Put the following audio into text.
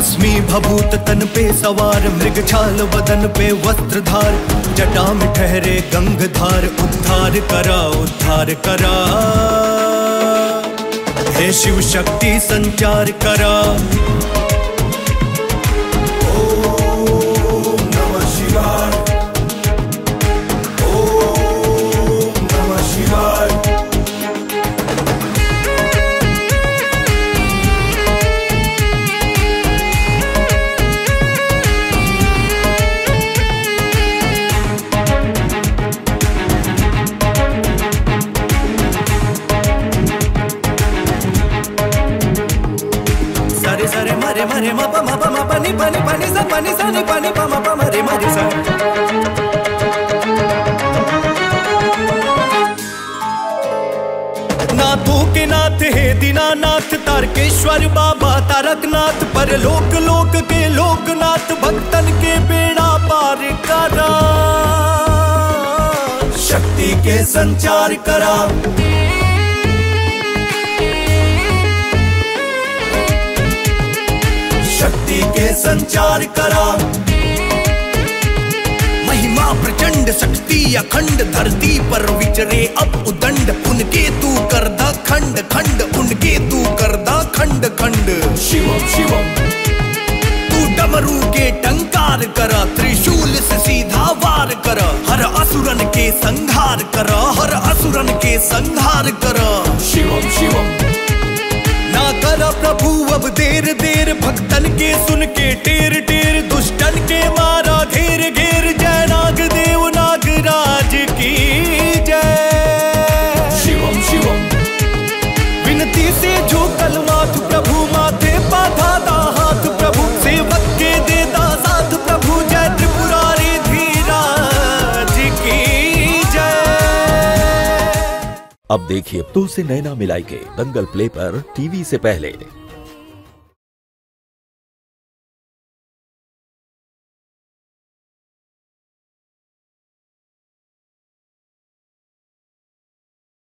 भस्मी भभूत तन पे सवार, मृग छाल बदन पे वस्त्र धार जटा में ठहरे गंग धार उद्धार करा उद्धार करा। हे शिव शक्ति संचार करा। re ma re ma pa ma pa ma pa ni pa ni pa ni sa pa ni sa ni pa ni pa ma pa ma re ma re sa नाथों के नाथ है दीनानाथ तारकेश्वर बाबा तारकनाथ पर लोक लोक के लोकनाथ भक्तन के बेड़ा पार करा शक्ति के संचार करा संचार करा। महिमा प्रचंड शक्ति अखंड धरती पर विचरे। अब उदंड उनके तू करदा खंड खंड उनके तू करदा खंड खंड। शिवम शिवम। तू डमरू के टंकार करा, त्रिशूल से सीधा वार कर। हर असुरन के संहार कर, हर असुरन के संहार कर। देर देर भक्तन के सुन के टेर टेर दुष्टन के मारा घेर घेर जय नाग देव नागराज की जय। शिवम शिवम। विनती से जो कलमाथ प्रभु माथे पाथा दा हाथ प्रभु सेवक के दे दा साथ प्रभु जय त्रिपुरारी धीराज की जय। अब देखिए तो से नैना मिलाई के दंगल प्ले पर टीवी से पहले।